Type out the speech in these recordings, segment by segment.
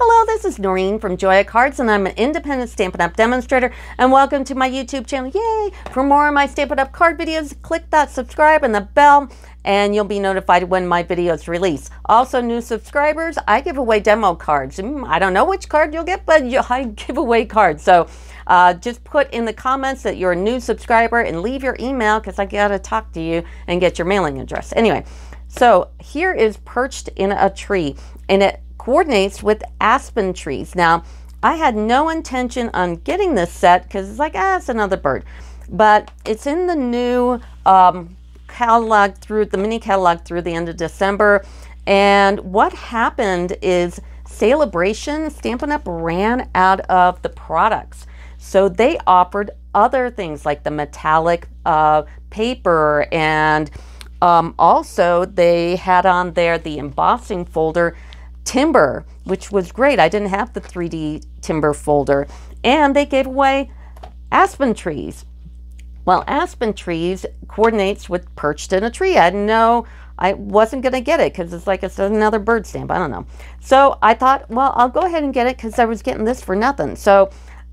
Hello, this is Noreen from Joy of Cards, and I'm an independent Stampin' Up! demonstrator. And welcome to my YouTube channel. Yay! For more of my Stampin' Up! card videos, click that subscribe and the bell, and you'll be notified when my videos release. Also, new subscribers, I give away demo cards. Mm, I don't know which card you'll get, but I give away cards. So uh, just put in the comments that you're a new subscriber and leave your email because I got to talk to you and get your mailing address. Anyway, so here is Perched in a Tree, and it coordinates with aspen trees. Now, I had no intention on getting this set because it's like, ah, it's another bird. But it's in the new um, catalog through the mini catalog through the end of December. And what happened is Sale-a-bration Stampin' Up! ran out of the products. So they offered other things like the metallic uh, paper and um, also they had on there the embossing folder timber, which was great. I didn't have the 3D timber folder. And they gave away aspen trees. Well, aspen trees coordinates with perched in a tree. I know I wasn't going to get it because it's like it's another bird stamp. I don't know. So I thought, well, I'll go ahead and get it because I was getting this for nothing. So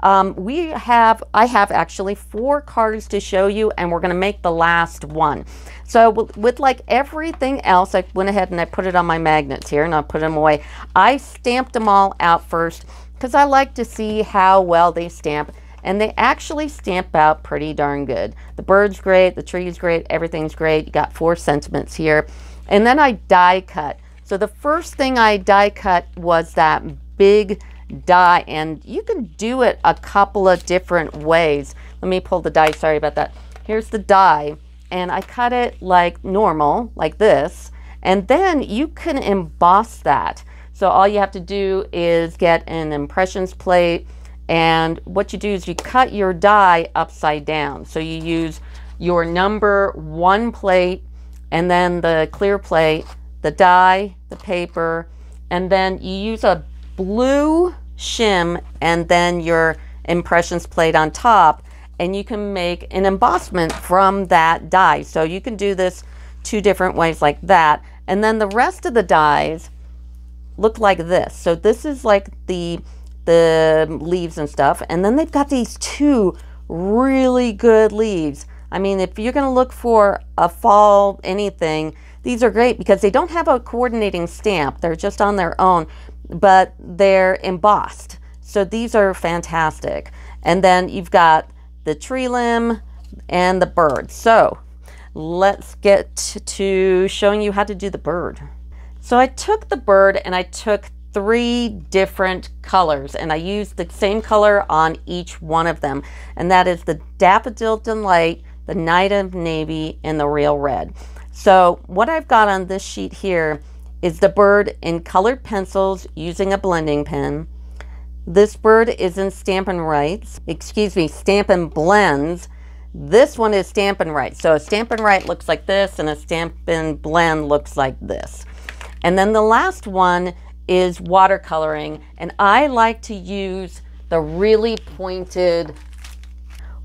um, we have, I have actually four cards to show you and we're going to make the last one. So with, like everything else, I went ahead and I put it on my magnets here and I put them away. I stamped them all out first because I like to see how well they stamp and they actually stamp out pretty darn good. The bird's great, the tree's great, everything's great. You got four sentiments here. And then I die cut. So the first thing I die cut was that big die and you can do it a couple of different ways. Let me pull the die, sorry about that. Here's the die and I cut it like normal, like this, and then you can emboss that. So all you have to do is get an impressions plate and what you do is you cut your die upside down. So you use your number one plate and then the clear plate, the die, the paper, and then you use a blue shim and then your impressions plate on top and you can make an embossment from that die. So you can do this two different ways like that. And then the rest of the dies look like this. So this is like the, the leaves and stuff. And then they've got these two really good leaves. I mean, if you're going to look for a fall anything, these are great because they don't have a coordinating stamp. They're just on their own, but they're embossed. So these are fantastic. And then you've got the tree limb and the bird. So let's get to showing you how to do the bird. So I took the bird and I took three different colors and I used the same color on each one of them. And that is the Daffodil Delight, the Night of Navy, and the Real Red. So what I've got on this sheet here is the bird in colored pencils using a blending pen. This bird is in Stampin' Writes, excuse me, Stampin' Blends. This one is Stampin' Write. So a Stampin' Write looks like this and a Stampin' Blend looks like this. And then the last one is watercoloring. And I like to use the really pointed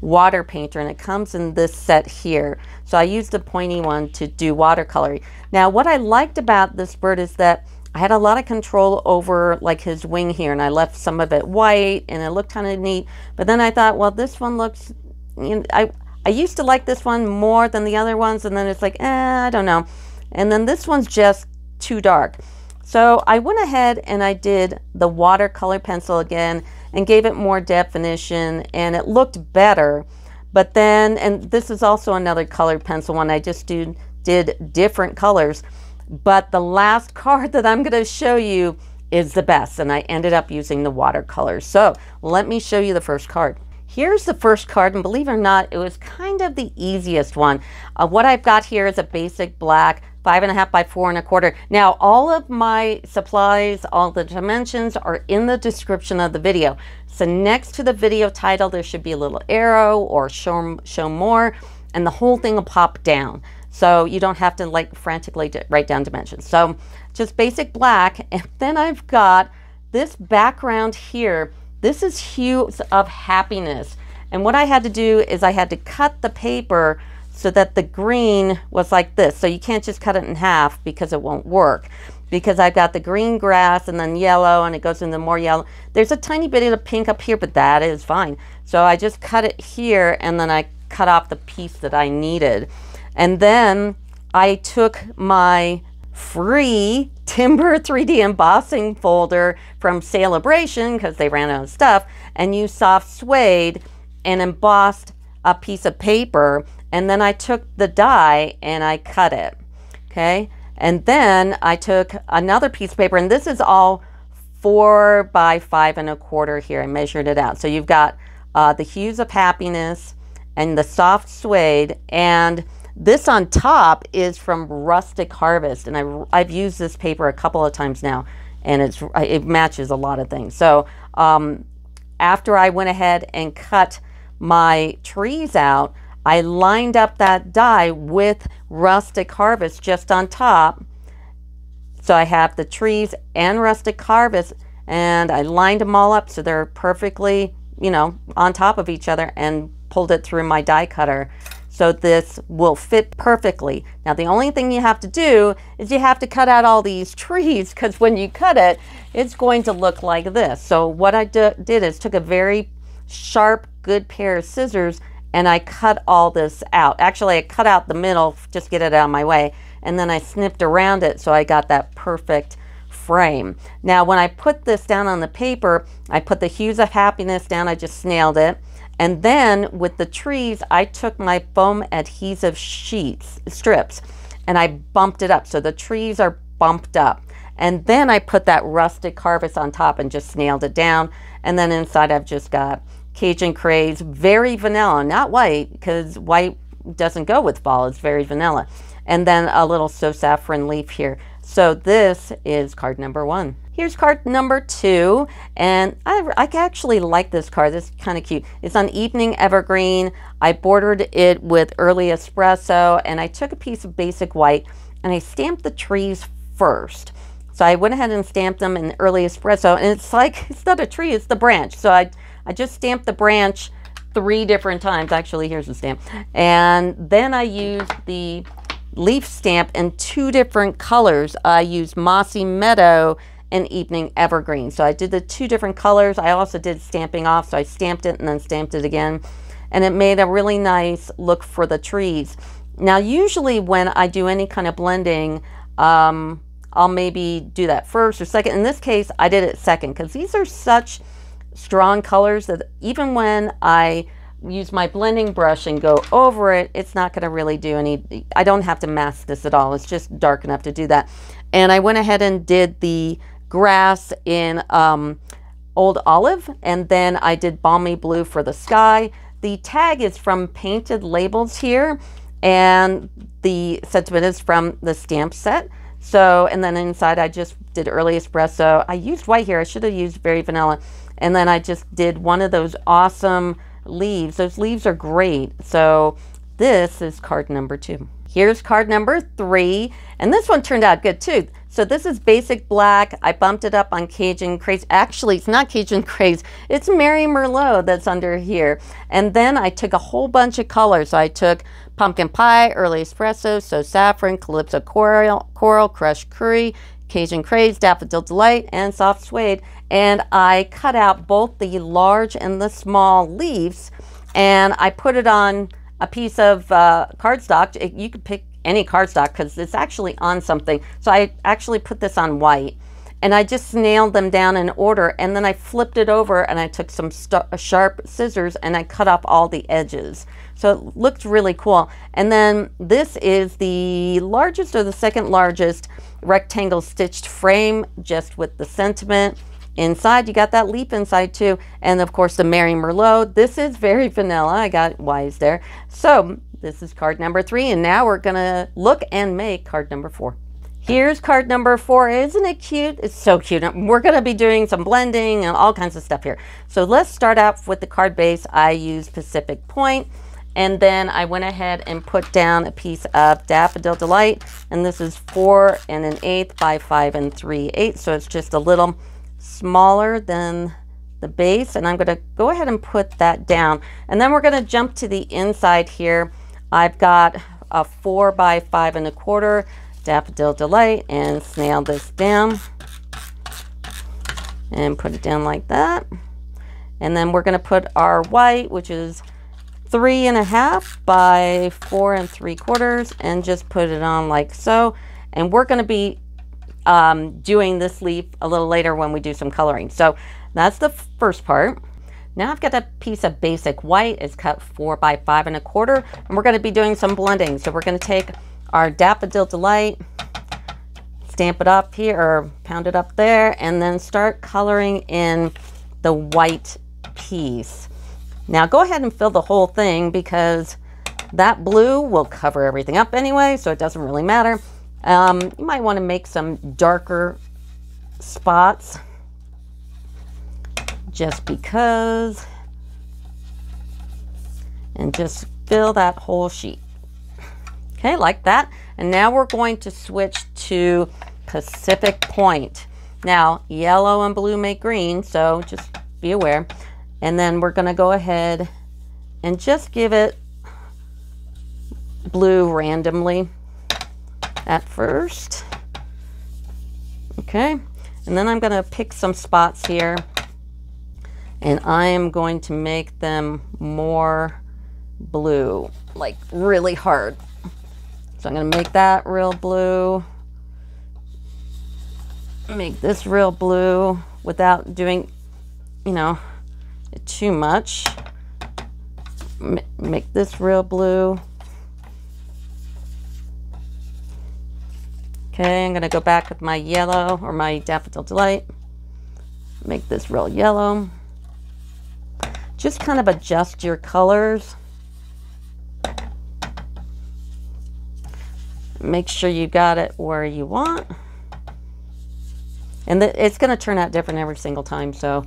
water painter and it comes in this set here. So I used the pointy one to do watercoloring. Now what I liked about this bird is that I had a lot of control over like his wing here and I left some of it white and it looked kind of neat. But then I thought, well, this one looks, you know, I, I used to like this one more than the other ones and then it's like, eh, I don't know. And then this one's just too dark. So I went ahead and I did the watercolor pencil again and gave it more definition and it looked better. But then, and this is also another colored pencil one, I just do, did different colors. But the last card that I'm going to show you is the best, and I ended up using the watercolors. So let me show you the first card. Here's the first card, and believe it or not, it was kind of the easiest one. Uh, what I've got here is a basic black five and a half by four and a quarter. Now, all of my supplies, all the dimensions are in the description of the video. So next to the video title, there should be a little arrow or show, show more, and the whole thing will pop down. So you don't have to like frantically write down dimensions. So just basic black. And then I've got this background here. This is hues of happiness. And what I had to do is I had to cut the paper so that the green was like this. So you can't just cut it in half because it won't work. because I've got the green grass and then yellow and it goes into more yellow. There's a tiny bit of pink up here, but that is fine. So I just cut it here and then I cut off the piece that I needed. And then I took my free Timber 3D embossing folder from Sale-a-bration because they ran out of stuff and used soft suede and embossed a piece of paper. And then I took the die and I cut it. Okay. And then I took another piece of paper, and this is all four by five and a quarter here. I measured it out. So you've got uh, the hues of happiness and the soft suede. And this on top is from Rustic Harvest. And I, I've used this paper a couple of times now, and it's it matches a lot of things. So um, after I went ahead and cut my trees out, I lined up that die with Rustic Harvest just on top. So I have the trees and Rustic Harvest and I lined them all up so they're perfectly, you know, on top of each other and pulled it through my die cutter. So this will fit perfectly. Now the only thing you have to do is you have to cut out all these trees because when you cut it, it's going to look like this. So what I did is took a very sharp, good pair of scissors and I cut all this out. Actually, I cut out the middle just get it out of my way, and then I snipped around it so I got that perfect frame. Now, when I put this down on the paper, I put the hues of happiness down, I just snailed it. And then with the trees, I took my foam adhesive sheets, strips, and I bumped it up. So the trees are bumped up. And then I put that rustic harvest on top and just snailed it down. And then inside I've just got Cajun Craze, very vanilla, not white, because white doesn't go with fall. It's very vanilla. And then a little so saffron leaf here. So this is card number one. Here's card number two, and I, I actually like this card. This is kind of cute. It's on Evening Evergreen. I bordered it with Early Espresso, and I took a piece of basic white, and I stamped the trees first. So I went ahead and stamped them in Early Espresso, and it's like, it's not a tree, it's the branch. So I I just stamped the branch three different times. Actually, here's the stamp. And then I used the leaf stamp in two different colors. I used Mossy Meadow and Evening Evergreen. So I did the two different colors. I also did stamping off. So I stamped it and then stamped it again. And it made a really nice look for the trees. Now, usually when I do any kind of blending, um, I'll maybe do that first or second. In this case, I did it second because these are such strong colors that even when I use my blending brush and go over it, it's not going to really do any, I don't have to mask this at all. It's just dark enough to do that. And I went ahead and did the grass in um, Old Olive, and then I did Balmy Blue for the sky. The tag is from Painted Labels here, and the sentiment is from the stamp set. So, and then inside I just did early espresso. I used white here. I should have used very vanilla. And then I just did one of those awesome leaves. Those leaves are great. So this is card number two. Here's card number three. And this one turned out good too. So this is basic black. I bumped it up on Cajun Craze. Actually, it's not Cajun Craze. It's Merry Merlot that's under here. And then I took a whole bunch of colors. I took pumpkin pie, early espresso, so saffron, calypso coral, coral, crushed curry, Cajun Craze, Daffodil Delight, and Soft Suede. And I cut out both the large and the small leaves and I put it on a piece of uh, cardstock. You could pick any cardstock because it's actually on something. So I actually put this on white and I just nailed them down in order and then I flipped it over and I took some sharp scissors and I cut off all the edges. So it looked really cool. And then this is the largest or the second largest rectangle stitched frame just with the sentiment. Inside, you got that leaf inside too. And of course, the Merry Merlot. This is very vanilla. I got wise there. So this is card number three. And now we're going to look and make card number four. Here's card number four. Isn't it cute? It's so cute. We're going to be doing some blending and all kinds of stuff here. So let's start out with the card base. I use Pacific Point. And then I went ahead and put down a piece of Daffodil Delight. And this is four and an eighth by five and three eighths. So it's just a little smaller than the base. And I'm going to go ahead and put that down. And then we're going to jump to the inside here. I've got a four by five and a quarter Daffodil Delight and snail this down and put it down like that. And then we're going to put our white, which is three and a half by four and three quarters, and just put it on like so. And we're going to be um, doing this leaf a little later when we do some coloring. So that's the first part. Now I've got a piece of basic white. It's cut four by five and a quarter, and we're going to be doing some blending. So we're going to take our Daffodil Delight, stamp it up here, or pound it up there, and then start coloring in the white piece. Now go ahead and fill the whole thing because that blue will cover everything up anyway, so it doesn't really matter. Um, you might want to make some darker spots just because and just fill that whole sheet. Okay, like that. And now we're going to switch to Pacific Point. Now, yellow and blue make green, so just be aware. And then we're going to go ahead and just give it blue randomly at first. Okay, and then I'm going to pick some spots here and I am going to make them more blue, like really hard. So I'm going to make that real blue, make this real blue without doing, you know, too much. Make this real blue. Okay, I'm going to go back with my yellow or my Daffodil Delight. Make this real yellow. Just kind of adjust your colors. Make sure you got it where you want. And it's going to turn out different every single time, so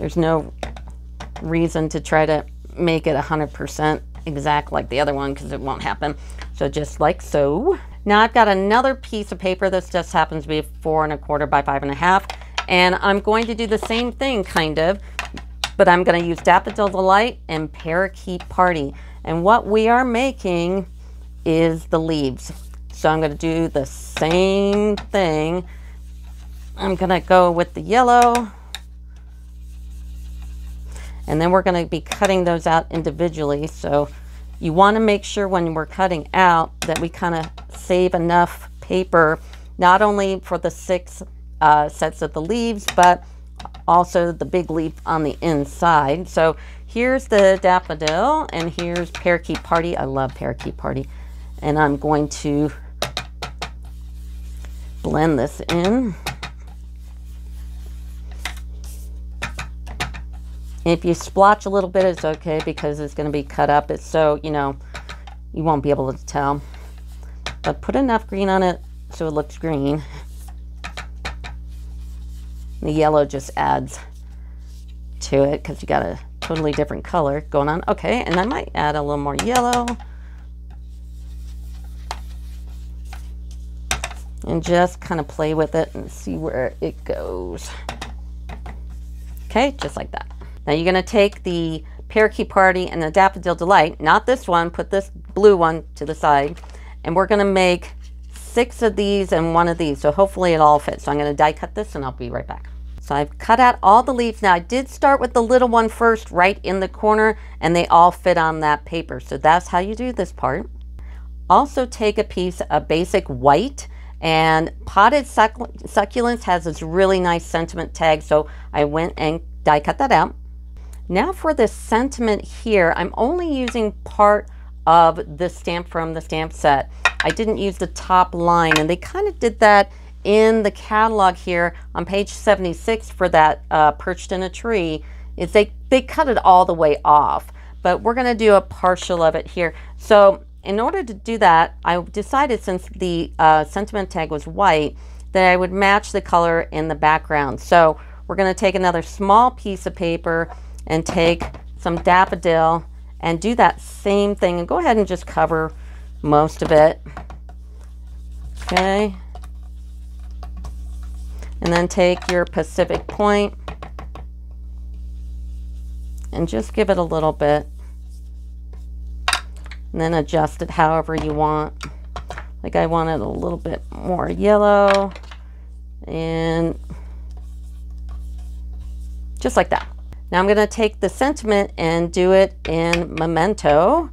there's no reason to try to make it 100% exact like the other one because it won't happen. So just like so. Now I've got another piece of paper. This just happens to be four and a quarter by five and a half. And I'm going to do the same thing, kind of but I'm going to use Daffodil Delight and Parakeet Party. And what we are making is the leaves. So I'm going to do the same thing. I'm going to go with the yellow. And then we're going to be cutting those out individually. So you want to make sure when we're cutting out that we kind of save enough paper, not only for the six uh, sets of the leaves, but also the big leaf on the inside. So here's the daffodil and here's parakeet party. I love parakeet party. And I'm going to blend this in. If you splotch a little bit, it's okay because it's going to be cut up. It's so, you know, you won't be able to tell. But put enough green on it so it looks green. The yellow just adds to it because you got a totally different color going on. Okay, and I might add a little more yellow. And just kind of play with it and see where it goes. Okay, just like that. Now you're going to take the Parakeet Party and the Daffodil Delight, not this one, put this blue one to the side, and we're going to make six of these and one of these. So hopefully it all fits. So I'm going to die cut this and I'll be right back. So I've cut out all the leaves. Now I did start with the little one first right in the corner and they all fit on that paper. So that's how you do this part. Also take a piece of basic white and potted succulents has this really nice sentiment tag. So I went and die cut that out. Now for the sentiment here, I'm only using part of the stamp from the stamp set. I didn't use the top line and they kind of did that in the catalog here on page 76 for that uh, perched in a tree is they, they cut it all the way off. But we're going to do a partial of it here. So in order to do that, I decided since the uh, sentiment tag was white, that I would match the color in the background. So we're going to take another small piece of paper and take some daffodil and do that same thing. And go ahead and just cover most of it. Okay. And then take your Pacific Point and just give it a little bit. And then adjust it however you want. like I want it a little bit more yellow and just like that. Now I'm going to take the sentiment and do it in Memento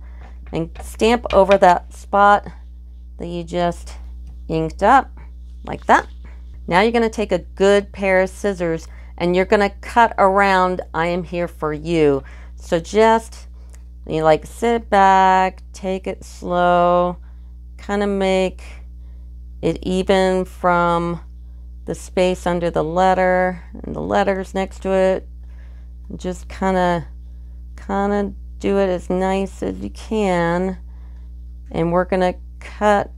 and stamp over that spot that you just inked up like that. Now you're going to take a good pair of scissors and you're going to cut around I am here for you. So just you like sit back, take it slow, kind of make it even from the space under the letter and the letters next to it. Just kind of kind of do it as nice as you can. And we're going to cut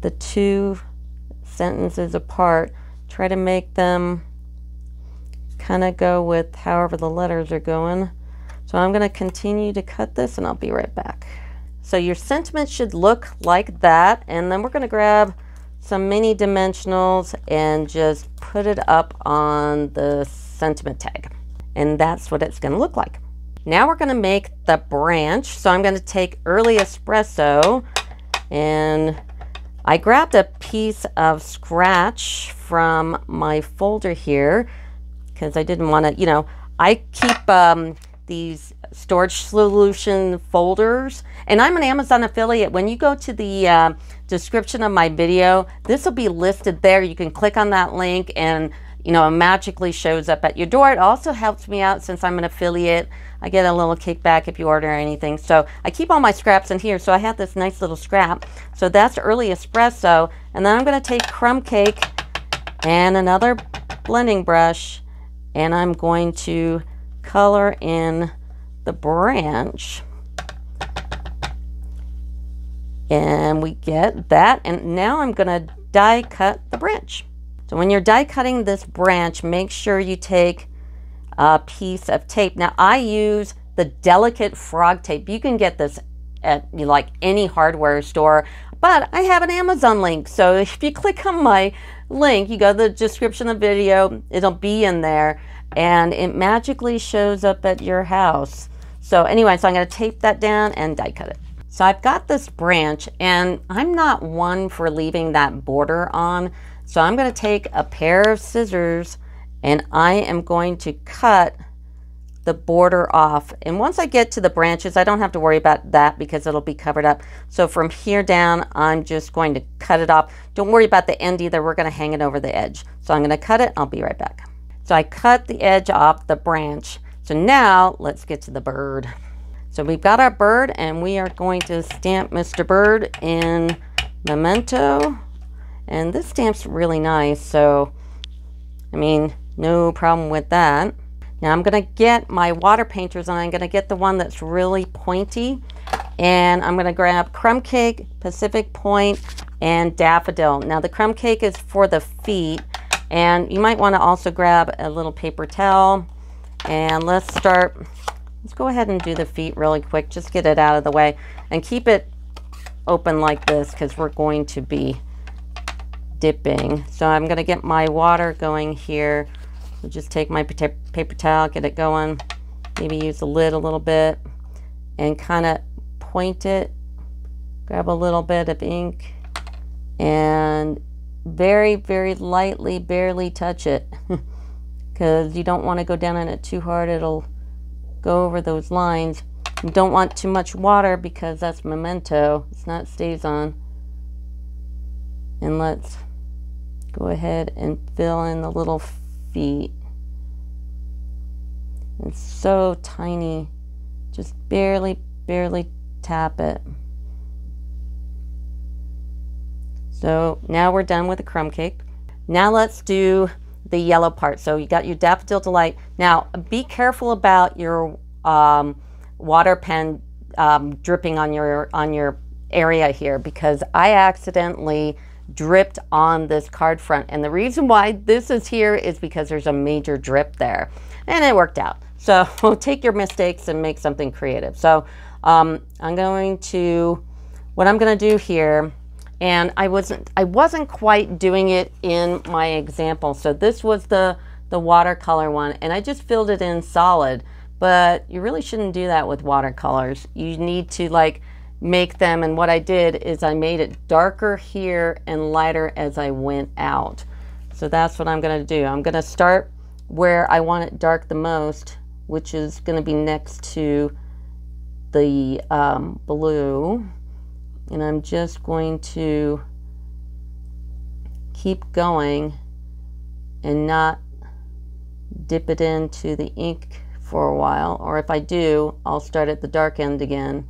the two sentences apart. Try to make them kind of go with however the letters are going. So I'm going to continue to cut this and I'll be right back. So your sentiment should look like that. And then we're going to grab some mini dimensionals and just put it up on the sentiment tag. And that's what it's going to look like. Now we're going to make the branch. So I'm going to take early espresso and I grabbed a piece of scratch from my folder here because I didn't want to, you know, I keep um, these storage solution folders and I'm an Amazon affiliate. When you go to the uh, description of my video, this will be listed there. You can click on that link and you know, it magically shows up at your door. It also helps me out since I'm an affiliate. I get a little kickback if you order anything. So I keep all my scraps in here. So I have this nice little scrap. So that's early espresso. And then I'm going to take crumb cake and another blending brush. And I'm going to color in the branch. And we get that. And now I'm going to die cut the branch. So when you're die cutting this branch, make sure you take a piece of tape. Now I use the delicate frog tape. You can get this at like any hardware store, but I have an Amazon link. So if you click on my link, you go to the description of the video, it'll be in there and it magically shows up at your house. So anyway, so I'm going to tape that down and die cut it. So I've got this branch and I'm not one for leaving that border on. So I'm going to take a pair of scissors and I am going to cut the border off. And once I get to the branches, I don't have to worry about that because it'll be covered up. So from here down, I'm just going to cut it off. Don't worry about the end either. We're going to hang it over the edge. So I'm going to cut it. I'll be right back. So I cut the edge off the branch. So now let's get to the bird. So we've got our bird and we are going to stamp Mr. Bird in Memento. And this stamp's really nice. So, I mean, no problem with that. Now I'm going to get my water painters and I'm going to get the one that's really pointy. And I'm going to grab crumb cake, Pacific Point, and daffodil. Now the crumb cake is for the feet. And you might want to also grab a little paper towel. And let's start, let's go ahead and do the feet really quick. Just get it out of the way. And keep it open like this because we're going to be dipping. So I'm going to get my water going here. So just take my paper towel, get it going. Maybe use the lid a little bit and kind of point it. Grab a little bit of ink and very, very lightly, barely touch it because you don't want to go down on it too hard. It'll go over those lines. You don't want too much water because that's memento. It's not stays on. And let's go ahead and fill in the little feet. It's so tiny. Just barely, barely tap it. So now we're done with the crumb cake. Now let's do the yellow part. So you got your Daffodil Delight. Now be careful about your um, water pen um, dripping on your on your area here because I accidentally dripped on this card front. And the reason why this is here is because there's a major drip there. And it worked out. So take your mistakes and make something creative. So um, I'm going to, what I'm going to do here, and I wasn't, I wasn't quite doing it in my example. So this was the, the watercolor one, and I just filled it in solid. But you really shouldn't do that with watercolors. You need to like make them. And what I did is I made it darker here and lighter as I went out. So that's what I'm going to do. I'm going to start where I want it dark the most, which is going to be next to the um, blue. And I'm just going to keep going and not dip it into the ink for a while. Or if I do, I'll start at the dark end again.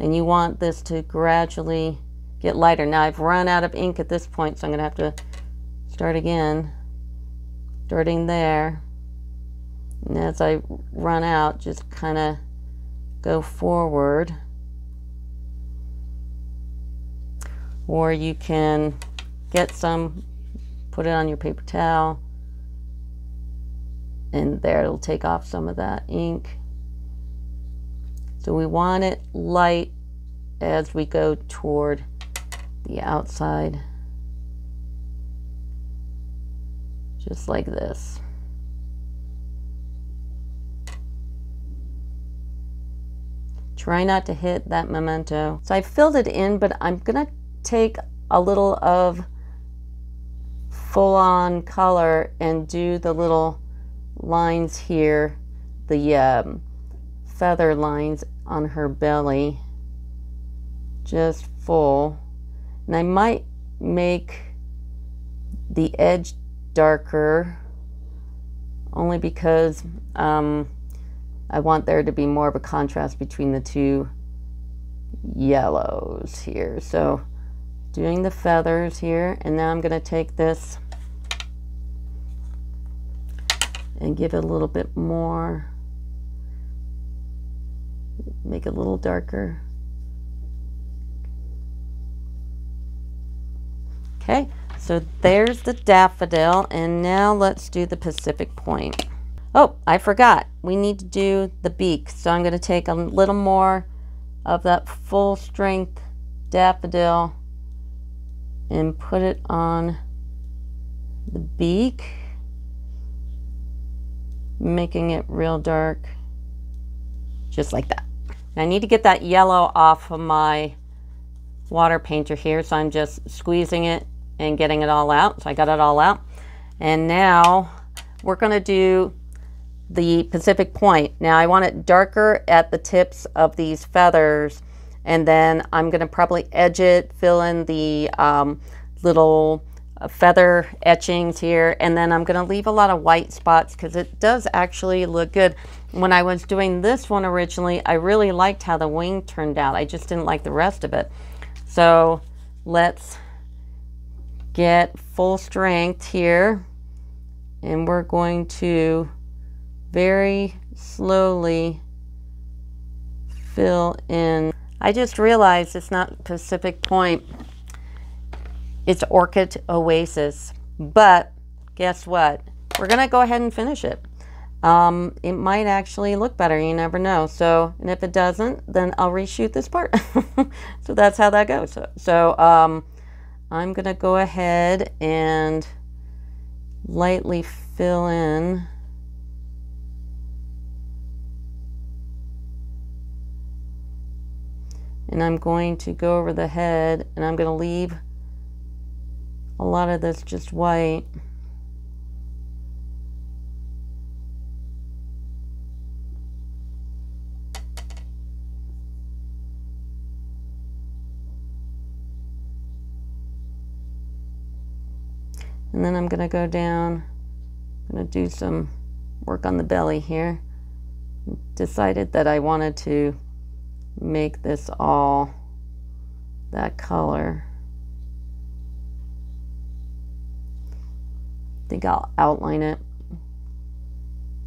And you want this to gradually get lighter. Now I've run out of ink at this point, so I'm going to have to start again. Starting there. And as I run out, just kind of go forward. Or you can get some, put it on your paper towel, and there it'll take off some of that ink. So we want it light as we go toward the outside. Just like this. Try not to hit that memento. So I filled it in, but I'm gonna take a little of full-on color and do the little lines here, the um, feather lines on her belly, just full. And I might make the edge darker only because um, I want there to be more of a contrast between the two yellows here. So doing the feathers here, and now I'm going to take this and give it a little bit more, make it a little darker. Okay, so there's the daffodil, and now let's do the Pacific Point. Oh, I forgot. We need to do the beak. So I'm going to take a little more of that full strength daffodil and put it on the beak, making it real dark, just like that. I need to get that yellow off of my water painter here, so I'm just squeezing it and getting it all out. So I got it all out. And now we're going to do the Pacific Point. Now I want it darker at the tips of these feathers and then I'm going to probably edge it, fill in the um, little Uh, feather etchings here and then I'm going to leave a lot of white spots because it does actually look good. When I was doing this one originally, I really liked how the wing turned out. I just didn't like the rest of it. So let's get full strength here and we're going to very slowly fill in. I just realized it's not Pacific Point. It's Orchid Oasis. But guess what? We're going to go ahead and finish it. Um, it might actually look better. You never know. So, and if it doesn't, then I'll reshoot this part. so that's how that goes. So, so um, I'm going to go ahead and lightly fill in and I'm going to go over the head and I'm going to leave a lot of this just white. And then I'm going to go down, I'm going to do some work on the belly here. Decided that I wanted to make this all that color. Think I'll outline it,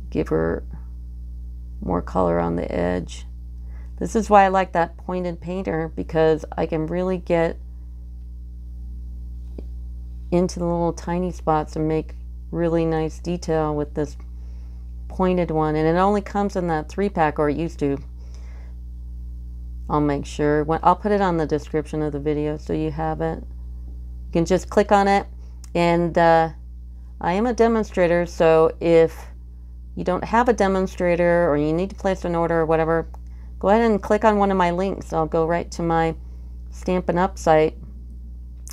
give her more color on the edge. This is why I like that pointed painter because I can really get into the little tiny spots and make really nice detail with this pointed one. And it only comes in that three pack or it used to. I'll make sure. I'll put it on the description of the video so you have it. You can just click on it. And uh, I am a demonstrator, so if you don't have a demonstrator or you need to place an order or whatever, go ahead and click on one of my links. I'll go right to my Stampin' Up site.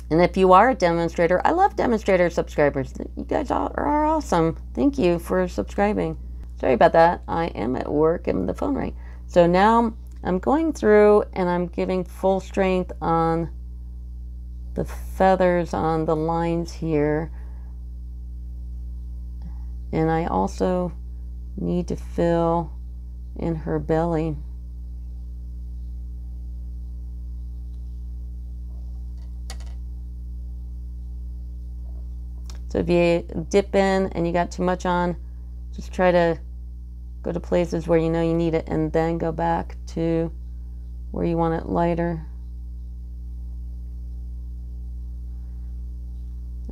And if you are a demonstrator, I love demonstrator subscribers. You guys are awesome. Thank you for subscribing. Sorry about that. I am at work and the phone rang. So now I'm going through and I'm giving full strength on the feathers on the lines here. And I also need to fill in her belly. So if you dip in and you got too much on, just try to go to places where you know you need it and then go back to where you want it lighter.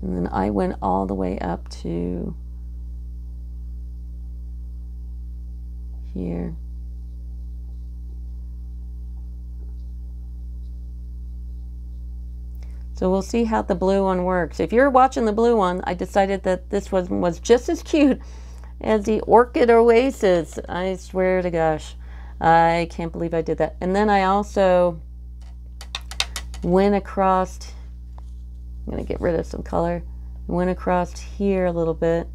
And then I went all the way up to here. So we'll see how the blue one works. If you're watching the blue one, I decided that this was, was just as cute as the Orchid Oasis. I swear to gosh. I can't believe I did that. And then I also went across, I'm to get rid of some color, went across here a little bit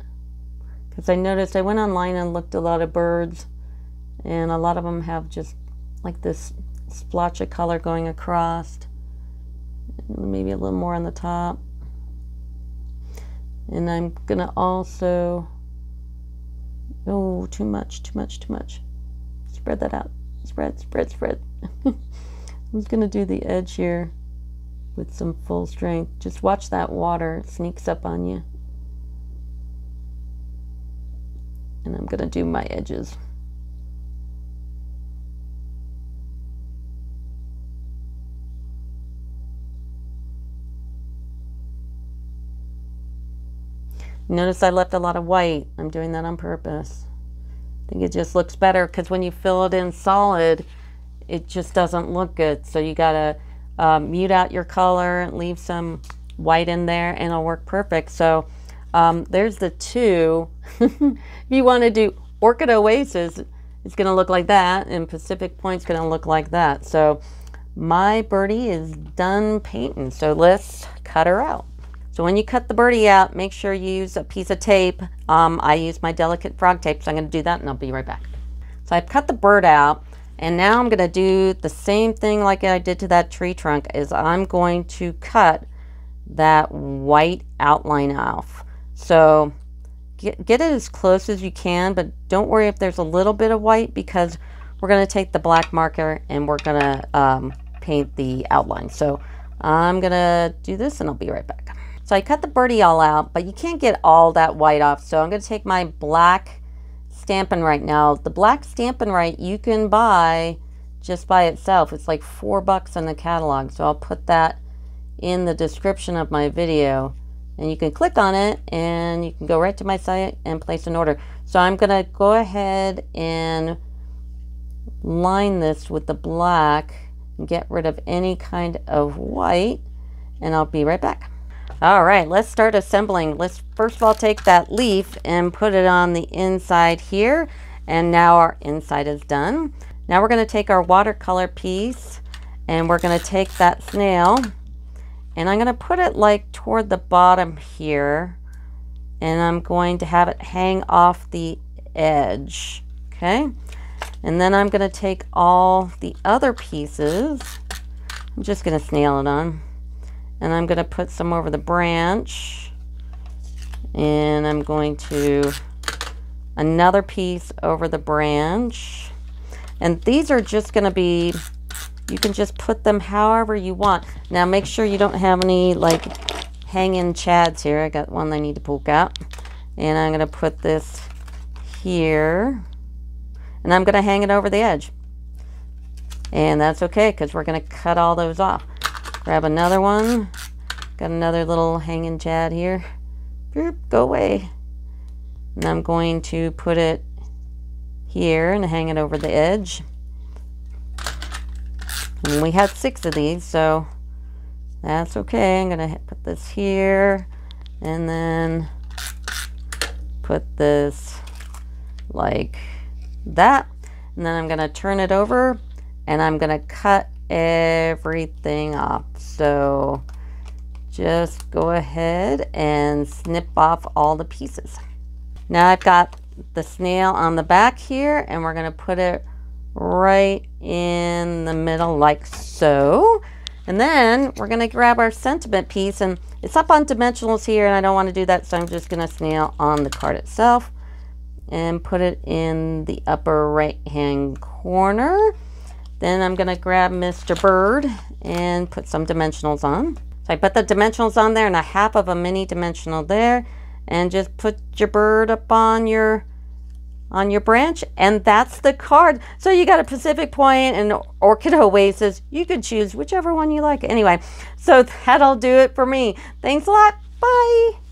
because I noticed I went online and looked a lot of birds and a lot of them have just like this splotch of color going across. Maybe a little more on the top. And I'm gonna also oh too much too much too much. Spread that out. Spread spread spread. I'm just gonna do the edge here with some full strength. Just watch that water it sneaks up on you. And I'm gonna do my edges Notice I left a lot of white. I'm doing that on purpose. I think it just looks better because when you fill it in solid, it just doesn't look good. So you gotta um, mute out your color, leave some white in there, and it'll work perfect. So um, there's the two. if you want to do Orchid Oasis, it's gonna look like that, and Pacific Point's gonna look like that. So my birdie is done painting. So let's cut her out. So when you cut the birdie out, make sure you use a piece of tape. Um, I use my delicate frog tape, so I'm going to do that and I'll be right back. So I've cut the bird out and now I'm going to do the same thing like I did to that tree trunk is I'm going to cut that white outline off. So get, get it as close as you can, but don't worry if there's a little bit of white because we're going to take the black marker and we're going to um, paint the outline. So I'm going to do this and I'll be right back. So I cut the birdie all out, but you can't get all that white off. So I'm going to take my black Stampin' Write now. The black Stampin' Write you can buy just by itself. It's like four bucks in the catalog. So I'll put that in the description of my video. And you can click on it and you can go right to my site and place an order. So I'm going to go ahead and line this with the black and get rid of any kind of white. And I'll be right back. All right, let's start assembling. Let's first of all take that leaf and put it on the inside here. And now our inside is done. Now we're gonna take our watercolor piece and we're gonna take that snail and I'm gonna put it like toward the bottom here and I'm going to have it hang off the edge, okay? And then I'm gonna take all the other pieces. I'm just gonna snail it on and I'm going to put some over the branch. And I'm going to another piece over the branch. And these are just going to be you can just put them however you want. Now make sure you don't have any like hanging chads here. I got one I need to poke out. And I'm going to put this here. And I'm going to hang it over the edge. And that's okay because we're going to cut all those off Grab another one. Got another little hanging chad here. Boop, go away. And I'm going to put it here and hang it over the edge. And we had six of these, so that's okay. I'm going to put this here and then put this like that. And then I'm going to turn it over and I'm going to cut everything off. So just go ahead and snip off all the pieces. Now I've got the snail on the back here and we're going to put it right in the middle like so. And then we're going to grab our sentiment piece and it's up on dimensionals here and I don't want to do that so I'm just going to snail on the card itself and put it in the upper right hand corner. Then I'm going to grab Mr. Bird and put some dimensionals on. So I put the dimensionals on there and a half of a mini dimensional there and just put your bird up on your on your branch and that's the card. So you got a Pacific Point and Orchid Oasis. You could choose whichever one you like. Anyway, so that'll do it for me. Thanks a lot. Bye.